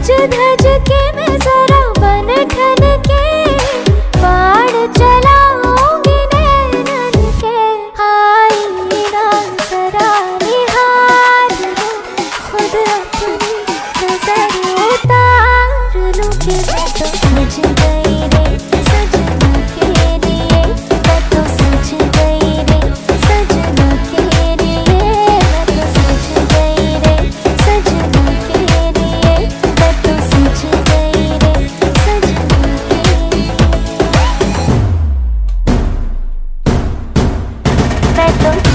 धज धज के मैं जरा बन ठन के, बाण चलाऊँगी नैनन के। हाय मेरा जरा निहार खुद अपनी नज़र उतार लूँ के तो मुझे Welcome.